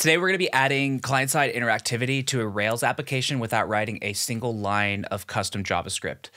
Today, we're going to be adding client side interactivity to a Rails application without writing a single line of custom JavaScript.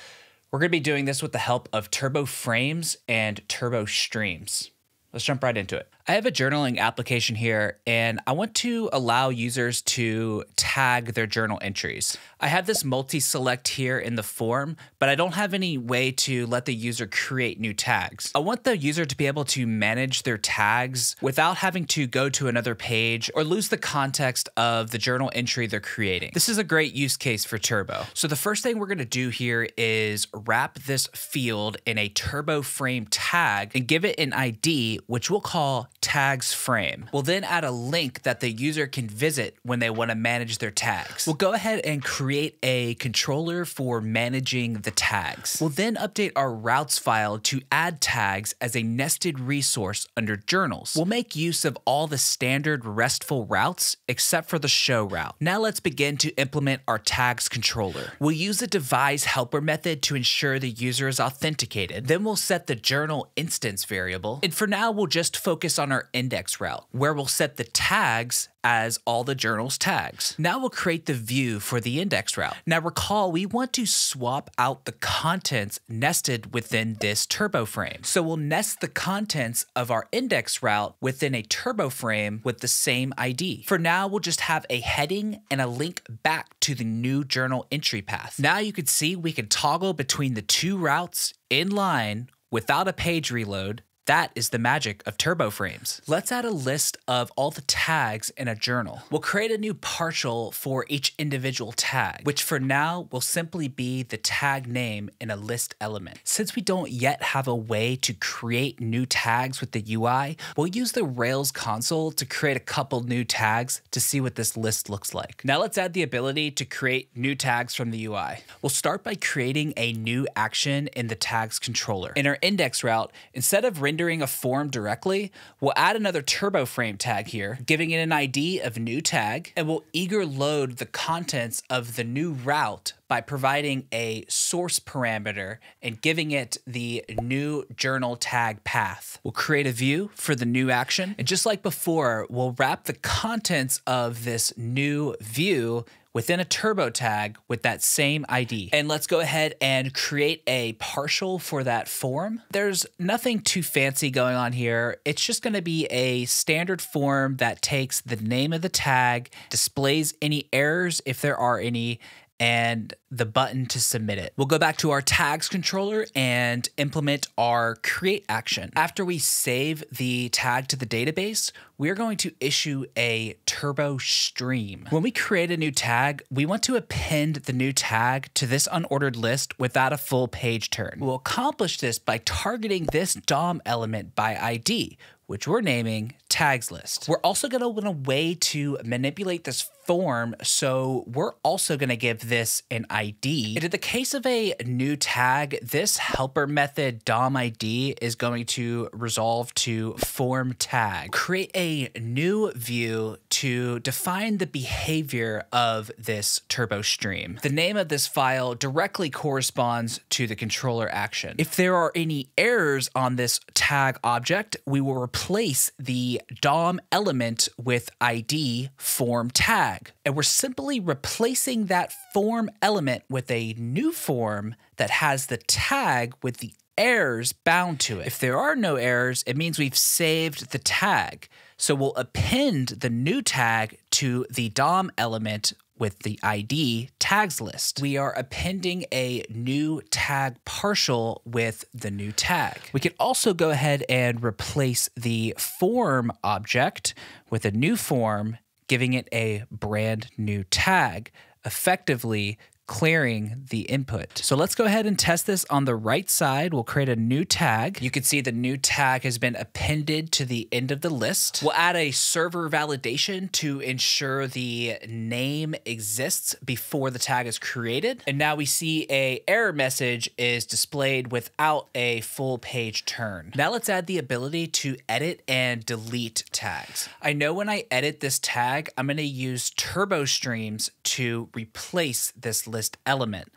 We're going to be doing this with the help of Turbo Frames and Turbo Streams. Let's jump right into it. I have a journaling application here and I want to allow users to tag their journal entries. I have this multi-select here in the form, but I don't have any way to let the user create new tags. I want the user to be able to manage their tags without having to go to another page or lose the context of the journal entry they're creating. This is a great use case for Turbo. So the first thing we're gonna do here is wrap this field in a Turbo frame tag and give it an ID, which we'll call tags frame. We'll then add a link that the user can visit when they want to manage their tags. We'll go ahead and create a controller for managing the tags. We'll then update our routes file to add tags as a nested resource under journals. We'll make use of all the standard RESTful routes except for the show route. Now let's begin to implement our tags controller. We'll use the devise helper method to ensure the user is authenticated. Then we'll set the journal instance variable. And for now, we'll just focus on our index route, where we'll set the tags as all the journal's tags. Now we'll create the view for the index route. Now recall, we want to swap out the contents nested within this turbo frame. So we'll nest the contents of our index route within a turbo frame with the same ID. For now, we'll just have a heading and a link back to the new journal entry path. Now you can see we can toggle between the two routes in line without a page reload that is the magic of turbo frames. Let's add a list of all the tags in a journal. We'll create a new partial for each individual tag, which for now will simply be the tag name in a list element. Since we don't yet have a way to create new tags with the UI, we'll use the Rails console to create a couple new tags to see what this list looks like. Now let's add the ability to create new tags from the UI. We'll start by creating a new action in the tags controller. In our index route, instead of rendering a form directly, we'll add another turbo frame tag here, giving it an ID of new tag, and we'll eager load the contents of the new route by providing a source parameter and giving it the new journal tag path. We'll create a view for the new action. And just like before, we'll wrap the contents of this new view within a turbo tag with that same ID. And let's go ahead and create a partial for that form. There's nothing too fancy going on here. It's just gonna be a standard form that takes the name of the tag, displays any errors if there are any, and the button to submit it. We'll go back to our tags controller and implement our create action. After we save the tag to the database, we're going to issue a turbo stream. When we create a new tag, we want to append the new tag to this unordered list without a full page turn. We'll accomplish this by targeting this DOM element by ID, which we're naming tags list. We're also going to want a way to manipulate this form, so we're also going to give this an ID. And in the case of a new tag, this helper method DOM ID is going to resolve to form tag. Create a new view to define the behavior of this turbo stream. The name of this file directly corresponds to the controller action. If there are any errors on this tag object, we will replace the DOM element with ID form tag. And we're simply replacing that form element with a new form that has the tag with the errors bound to it. If there are no errors, it means we've saved the tag. So we'll append the new tag to the DOM element with the ID tags list. We are appending a new tag partial with the new tag. We can also go ahead and replace the form object with a new form, giving it a brand new tag, effectively clearing the input. So let's go ahead and test this on the right side. We'll create a new tag. You can see the new tag has been appended to the end of the list. We'll add a server validation to ensure the name exists before the tag is created. And now we see a error message is displayed without a full page turn. Now let's add the ability to edit and delete tags. I know when I edit this tag, I'm gonna use turbo streams to replace this list element.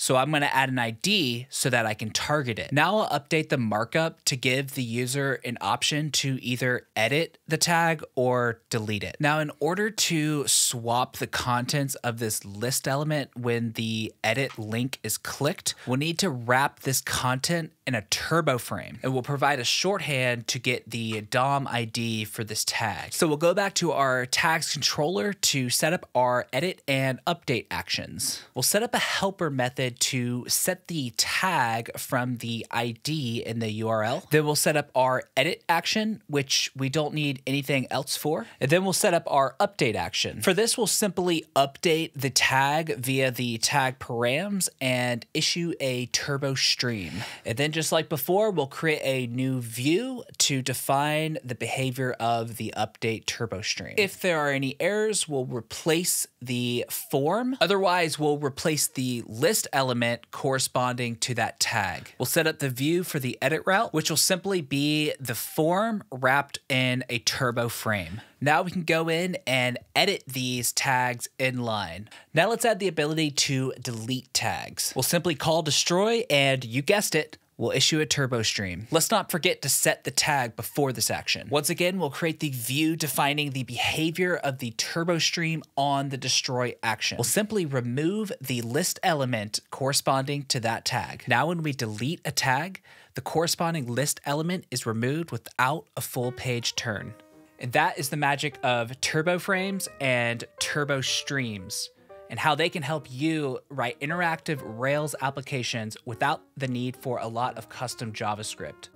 So I'm going to add an ID so that I can target it. Now I'll update the markup to give the user an option to either edit the tag or delete it. Now, in order to swap the contents of this list element when the edit link is clicked, we'll need to wrap this content in a turbo frame and we'll provide a shorthand to get the DOM ID for this tag. So we'll go back to our tags controller to set up our edit and update actions. We'll set up a helper method to set the tag from the ID in the URL. Then we'll set up our edit action, which we don't need anything else for. And then we'll set up our update action. For this, we'll simply update the tag via the tag params and issue a turbo stream. And then just like before, we'll create a new view to define the behavior of the update turbo stream. If there are any errors, we'll replace the form. Otherwise, we'll replace the list element corresponding to that tag. We'll set up the view for the edit route, which will simply be the form wrapped in a turbo frame. Now we can go in and edit these tags inline. Now let's add the ability to delete tags. We'll simply call destroy and you guessed it, we'll issue a turbo stream. Let's not forget to set the tag before this action. Once again, we'll create the view defining the behavior of the turbo stream on the destroy action. We'll simply remove the list element corresponding to that tag. Now when we delete a tag, the corresponding list element is removed without a full page turn. And that is the magic of turbo frames and turbo streams and how they can help you write interactive Rails applications without the need for a lot of custom JavaScript.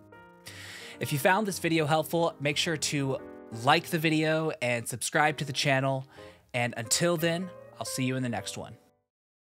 If you found this video helpful, make sure to like the video and subscribe to the channel. And until then, I'll see you in the next one.